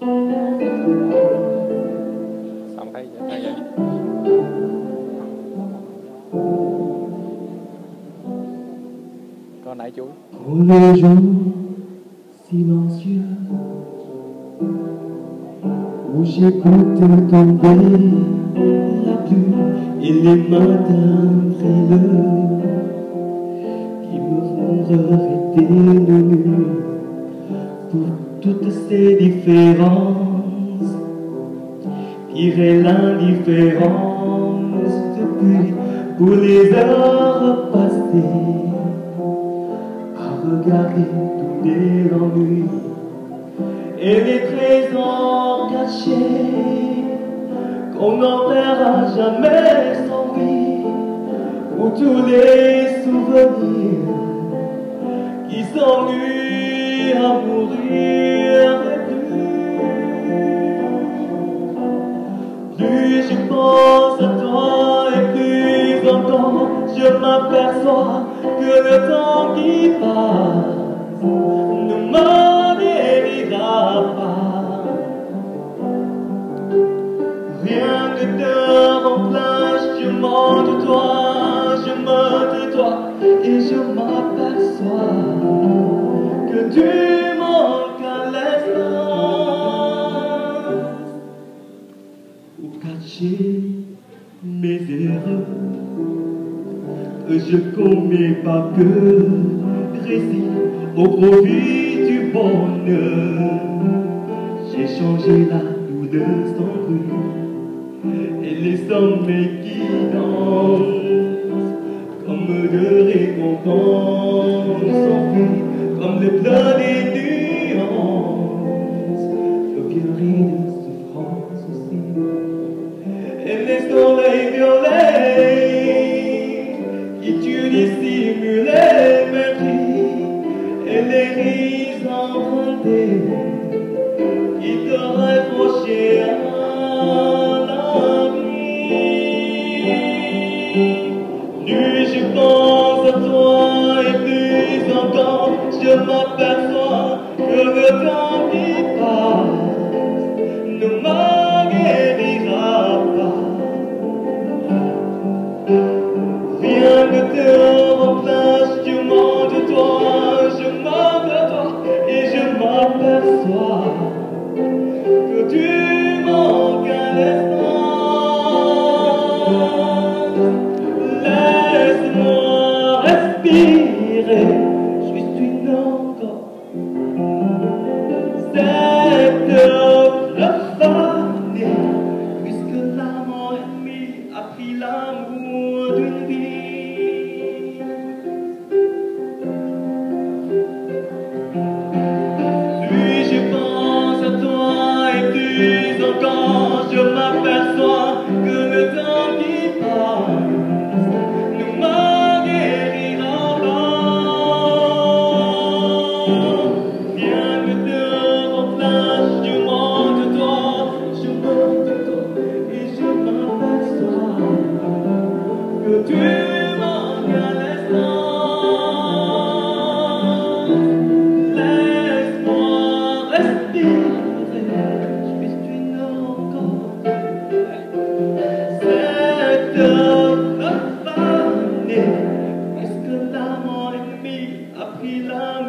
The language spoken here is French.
Xong thấy vậy. Con nãy chú. Les jours silencieux. Où j'écoute tomber la pluie et les matins frileux qui me font regretter le nuit pour toutes ces différences. Pire est l'indifférence depuis pour les heures passées à regarder tous les ennuis et les trésors cachés qu'on n'enterra jamais sans vie ou tous les souvenirs qui s'ennuient à mourir je m'aperçois que le temps qui passe ne m'en guérira pas. Rien ne te remplace, je m'en de toi, je me de toi et je m'aperçois que tu manques à l'espace pour cacher mes erreurs je commets pas que. Récit au profit du bonheur. J'ai changé la douleur sans bruit et les sommets qui dansent comme de récompense comme le plein plus encore je m'aperçois l'amour d'une vie. Je pense à toi et plus encore